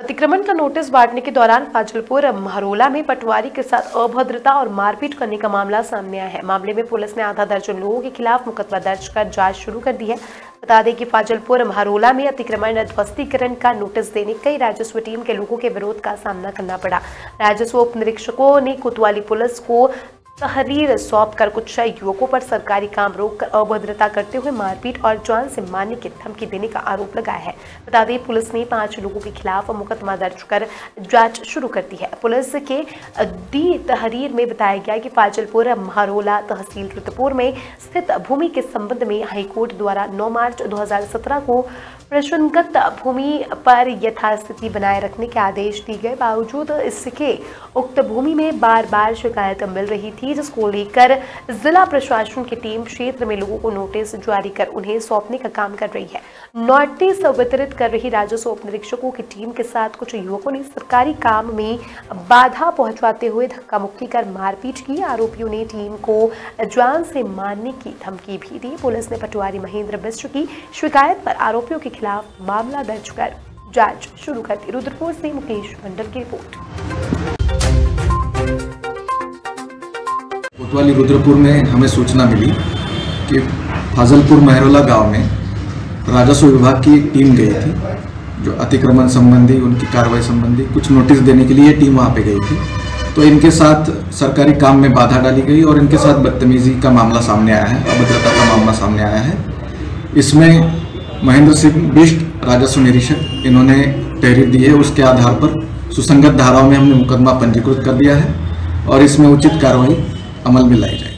अतिक्रमण का नोटिस बांटने के दौरान फाजलपुर महरोला में पटवारी के साथ अभद्रता और मारपीट करने का मामला सामने आया है। मामले में पुलिस ने आधा दर्जन लोगों के खिलाफ मुकदमा दर्ज कर जाँच शुरू कर दी है। बता दें कि फाजलपुर महरोला में अतिक्रमण ध्वस्तीकरण का नोटिस देने कई राजस्व टीम के लोगों के विरोध का सामना करना पड़ा। राजस्व उप निरीक्षकों ने कोतवाली पुलिस को तहरीर सौंप कर कुछ युवकों पर सरकारी काम रोक कर अभद्रता करते हुए मारपीट और जान से मारने की धमकी देने का आरोप लगाया है। बता दें, पुलिस ने पाँच लोगों के खिलाफ मुकदमा दर्ज कर जाँच शुरू कर दी है। पुलिस के दी तहरीर में बताया गया कि फाजलपुर महारोला तहसील रुतपुर में स्थित भूमि के संबंध में हाईकोर्ट द्वारा नौ मार्च 2017 को प्रश्नगत भूमि पर यथास्थिति बनाए रखने के आदेश दिए गए। बावजूद इसके उक्त भूमि में बार बार शिकायत मिल रही थी, जिसको लेकर जिला प्रशासन की टीम क्षेत्र में लोगों को नोटिस जारी कर उन्हें सौंपने का काम कर रही है। नोटिस वितरित कर रही राजस्व उप निरीक्षकों की टीम के साथ कुछ युवकों ने सरकारी काम में बाधा पहुंचाते हुए धक्का मुक्की कर मारपीट की। आरोपियों ने टीम को जान से मारने की धमकी भी दी। पुलिस ने पटवारी महेंद्र मिश्र की शिकायत पर आरोपियों के खिलाफ मामला दर्ज कर जाँच शुरू कर दी रुद्रपुर से मुकेश मंडल की रिपोर्ट। कोतवाली रुद्रपुर में हमें सूचना मिली कि फाजलपुर महरोला गाँव में राजस्व विभाग की एक टीम गई थी, जो अतिक्रमण संबंधी, उनकी कार्रवाई संबंधी कुछ नोटिस देने के लिए टीम वहाँ पे गई थी। तो इनके साथ सरकारी काम में बाधा डाली गई और इनके साथ बदतमीजी का मामला सामने आया है, अभद्रता का मामला सामने आया है। इसमें महेंद्र सिंह बिष्ट, राजस्व निरीक्षक, इन्होंने तहरीर दी है। उसके आधार पर सुसंगत धाराओं में हमने मुकदमा पंजीकृत कर दिया है और इसमें उचित कार्रवाई अमल में लाई जाएगी।